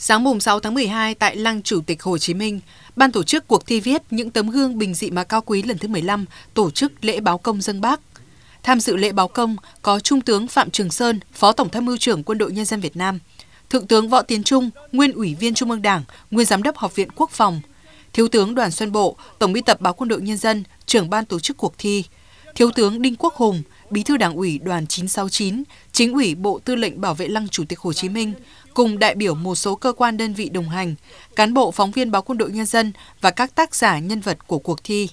Sáng mùng 6 tháng 12 tại Lăng Chủ tịch Hồ Chí Minh, ban tổ chức cuộc thi viết những tấm gương bình dị mà cao quý lần thứ 15 tổ chức lễ báo công dân Bác. Tham dự lễ báo công có Trung tướng Phạm Trường Sơn, Phó Tổng tham mưu trưởng Quân đội Nhân dân Việt Nam, Thượng tướng Võ Tiến Trung, nguyên Ủy viên Trung ương Đảng, nguyên Giám đốc Học viện Quốc phòng, Thiếu tướng Đoàn Xuân Bộ, Tổng biên tập báo Quân đội Nhân dân, trưởng ban tổ chức cuộc thi, Thiếu tướng Đinh Quốc Hùng, Bí thư Đảng ủy Đoàn 969, Chính ủy Bộ Tư lệnh Bảo vệ Lăng Chủ tịch Hồ Chí Minh, cùng đại biểu một số cơ quan đơn vị đồng hành, cán bộ phóng viên báo Quân đội Nhân dân và các tác giả nhân vật của cuộc thi.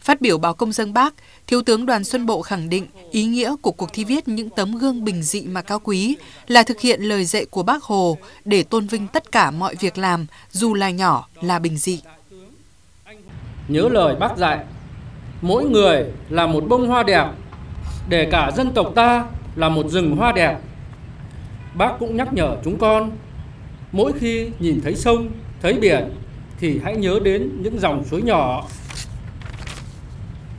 Phát biểu báo công dân bác, Thiếu tướng Đoàn Xuân Bộ khẳng định ý nghĩa của cuộc thi viết những tấm gương bình dị mà cao quý là thực hiện lời dạy của bác Hồ để tôn vinh tất cả mọi việc làm, dù là nhỏ, là bình dị. Nhớ lời bác dạy, mỗi người là một bông hoa đẹp, để cả dân tộc ta là một rừng hoa đẹp. Bác cũng nhắc nhở chúng con, mỗi khi nhìn thấy sông, thấy biển, thì hãy nhớ đến những dòng suối nhỏ.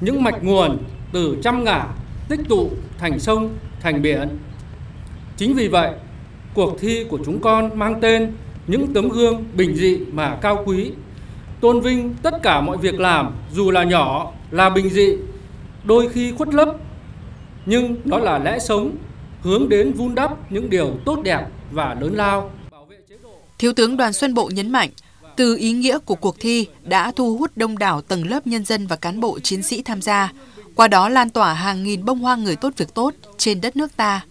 Những mạch nguồn từ trăm ngả tích tụ thành sông, thành biển. Chính vì vậy, cuộc thi của chúng con mang tên những tấm gương bình dị mà cao quý, tôn vinh tất cả mọi việc làm dù là nhỏ, là bình dị, đôi khi khuất lấp, nhưng nó là lẽ sống, hướng đến vun đắp những điều tốt đẹp và lớn lao. Thiếu tướng Đoàn Xuân Bộ nhấn mạnh, từ ý nghĩa của cuộc thi đã thu hút đông đảo tầng lớp nhân dân và cán bộ chiến sĩ tham gia, qua đó lan tỏa hàng nghìn bông hoa người tốt việc tốt trên đất nước ta.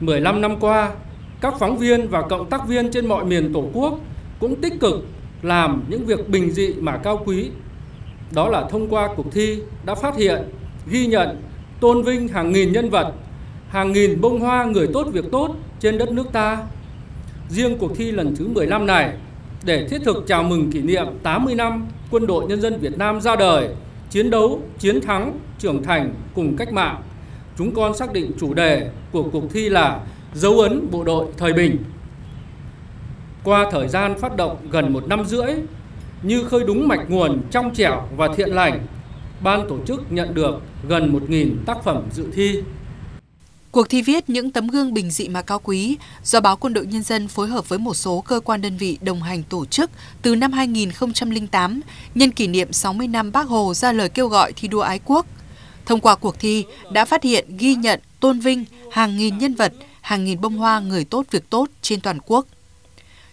15 năm qua, các phóng viên và cộng tác viên trên mọi miền Tổ quốc cũng tích cực làm những việc bình dị mà cao quý. Đó là thông qua cuộc thi đã phát hiện, ghi nhận, tôn vinh hàng nghìn nhân vật, hàng nghìn bông hoa người tốt việc tốt trên đất nước ta. Riêng cuộc thi lần thứ 15 này để thiết thực chào mừng kỷ niệm 80 năm Quân đội Nhân dân Việt Nam ra đời, chiến đấu, chiến thắng, trưởng thành cùng cách mạng. Chúng con xác định chủ đề của cuộc thi là dấu ấn bộ đội thời bình. Qua thời gian phát động gần một năm rưỡi, như khơi đúng mạch nguồn trong trẻo và thiện lành, ban tổ chức nhận được gần 1.000 tác phẩm dự thi. Cuộc thi viết những tấm gương bình dị mà cao quý do báo Quân đội Nhân dân phối hợp với một số cơ quan đơn vị đồng hành tổ chức từ năm 2008 nhân kỷ niệm 60 năm Bác Hồ ra lời kêu gọi thi đua ái quốc. Thông qua cuộc thi đã phát hiện, ghi nhận, tôn vinh hàng nghìn nhân vật, hàng nghìn bông hoa người tốt việc tốt trên toàn quốc.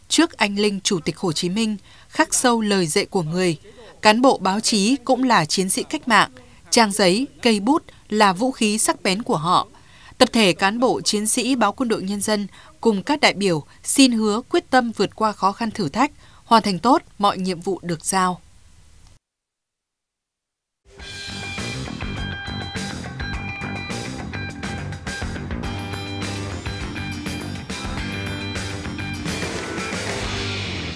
Trước anh linh Chủ tịch Hồ Chí Minh, khắc sâu lời dạy của người, cán bộ báo chí cũng là chiến sĩ cách mạng, trang giấy, cây bút là vũ khí sắc bén của họ – Tập thể cán bộ chiến sĩ báo quân đội nhân dân cùng các đại biểu xin hứa quyết tâm vượt qua khó khăn thử thách, hoàn thành tốt mọi nhiệm vụ được giao.